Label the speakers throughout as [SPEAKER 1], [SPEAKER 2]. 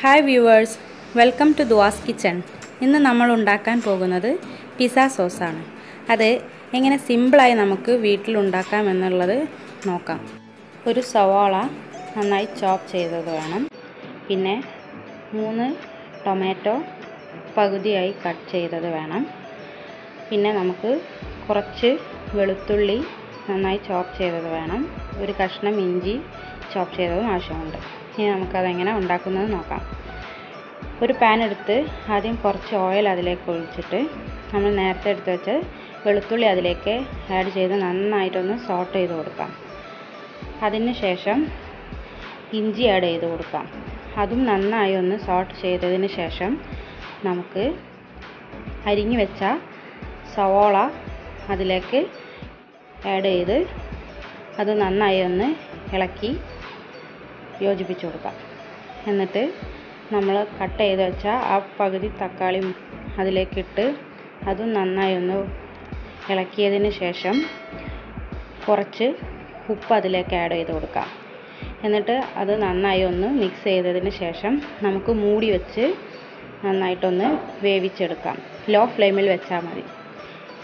[SPEAKER 1] Hi viewers welcome to Dua's kitchen ഇന്ന് നമ്മൾ ഉണ്ടാക്കാൻ പോകുന്നത് പിസ സോസാണ് അത് എങ്ങനെ സിമ്പിളായി നമുക്ക് വീട്ടിലുണ്ടാക്കാം എന്നുള്ളത് നോക്കാം. ഒരു സവാള നന്നായി ചോപ്പ് ചെയ്തത് വേണം. പിന്നെ മൂന്ന് ടൊമാറ്റോ പകുതിയായി കട്ട് ചെയ്തത് വേണം. പിന്നെ നമുക്ക് കുറച്ച് വെളുത്തുള്ളി നന്നായി ചോപ്പ് ചെയ്തത് വേണം. ഒരു കഷ്ണം ഇഞ്ചി ചോപ്പ് ചെയ്തതും ആവശ്യമുണ്ട്. ഇനി നമുക്കതെങ്ങനെ ഉണ്ടാക്കുന്നത് നോക്കാം. ഒരു പാൻ എടുത്ത് ആദ്യം കുറച്ച് ഓയിൽ അതിലേക്ക് ഒഴിച്ചിട്ട് നമ്മൾ നേരത്തെ എടുത്ത് വെച്ച് വെളുത്തുള്ളി അതിലേക്ക് ആഡ് ചെയ്ത് നന്നായിട്ടൊന്ന് സോട്ട് ചെയ്ത് കൊടുക്കാം. അതിന് ശേഷം ഇഞ്ചി ആഡ് ചെയ്ത് കൊടുക്കാം. അതും നന്നായി ഒന്ന് സോട്ട് ചെയ്തതിന് ശേഷം നമുക്ക് അരിഞ്ഞു വെച്ച സവോള അതിലേക്ക് ആഡ് ചെയ്ത് അത് നന്നായി ഒന്ന് ഇളക്കി യോജിപ്പിച്ച് കൊടുക്കാം. എന്നിട്ട് നമ്മൾ കട്ട് ചെയ്ത് വെച്ച ആ പകുതി തക്കാളി അതിലേക്കിട്ട് അതും നന്നായി ഒന്ന് ഇളക്കിയതിന് ശേഷം കുറച്ച് ഉപ്പ് അതിലേക്ക് ആഡ് ചെയ്ത് കൊടുക്കാം. എന്നിട്ട് അത് നന്നായി ഒന്ന് മിക്സ് ചെയ്തതിന് ശേഷം നമുക്ക് മൂടി വെച്ച് നന്നായിട്ടൊന്ന് വേവിച്ചെടുക്കാം. ലോ ഫ്ലെയിമിൽ വെച്ചാൽ മതി.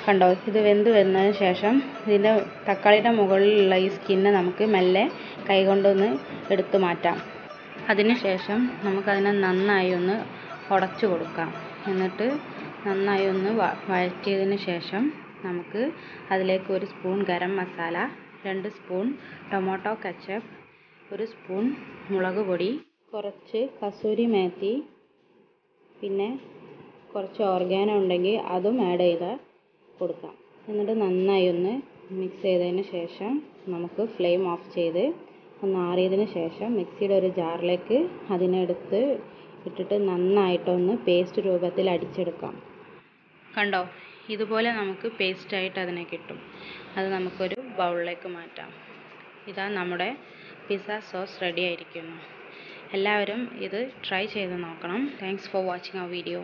[SPEAKER 1] കണ്ടോ? ഇത് വെന്ത് വന്നതിന് ശേഷം ഇതിന്റെ തക്കാളിയുടെ മുകളിലുള്ള ഈ സ്കിന്ന് നമുക്ക് മെല്ലെ കൈകൊണ്ടൊന്ന് എടുത്തു മാറ്റാം. അതിന് ശേഷം നമുക്കതിനെ നന്നായി ഒന്ന് ഉടച്ചു കൊടുക്കാം. എന്നിട്ട് നന്നായി ഒന്ന് വഴറ്റിയതിന് ശേഷം നമുക്ക് അതിലേക്ക് ഒരു സ്പൂൺ ഗരം മസാല രണ്ട് സ്പൂൺ ടൊമാറ്റോ കച്ചപ്പ് ഒരു സ്പൂൺ മുളക് പൊടി കുറച്ച് കസൂരി മേത്തി പിന്നെ കുറച്ച് ഓർഗാനോ ഉണ്ടെങ്കിൽ അതും ആഡ് ചെയ്ത് കൊടുക്കാം. എന്നിട്ട് നന്നായി ഒന്ന് മിക്സ് ചെയ്തതിന് ശേഷം നമുക്ക് ഫ്ലെയിം ഓഫ് ചെയ്ത് ഒന്ന് ആറിയതിന് ശേഷം മിക്സിയുടെ ഒരു ജാറിലേക്ക് അതിനെടുത്ത് ഇട്ടിട്ട് നന്നായിട്ടൊന്ന് പേസ്റ്റ് രൂപത്തിൽ അടിച്ചെടുക്കാം. കണ്ടോ? ഇതുപോലെ നമുക്ക് പേസ്റ്റായിട്ട് അതിനെ കിട്ടും. അത് നമുക്കൊരു ബൗളിലേക്ക് മാറ്റാം. ഇതാ നമ്മുടെ പിസ്സ സോസ് റെഡി ആയിരിക്കുന്നു. എല്ലാവരും ഇത് ട്രൈ ചെയ്ത് നോക്കണം. താങ്ക്സ് ഫോർ വാച്ചിങ് ആ വീഡിയോ